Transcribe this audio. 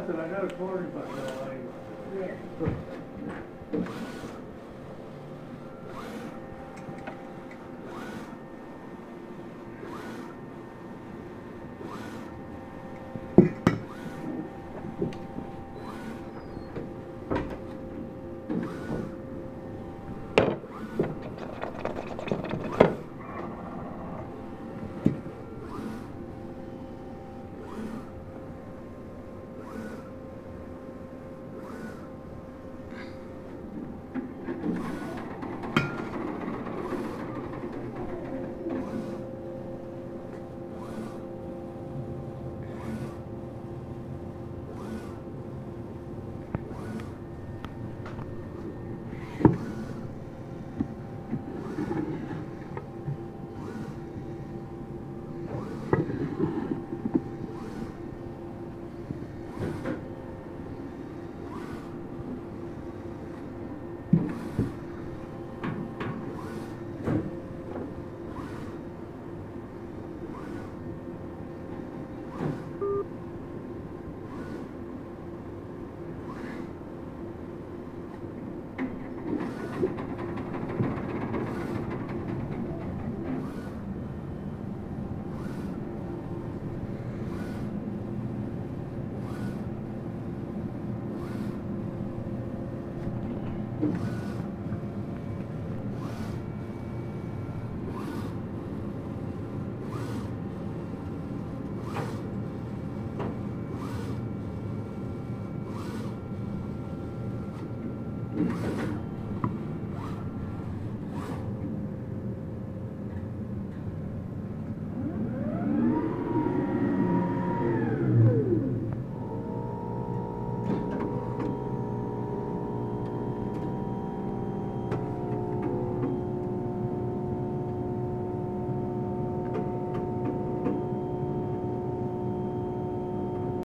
said, I got a quarter, but Thank mm -hmm. you.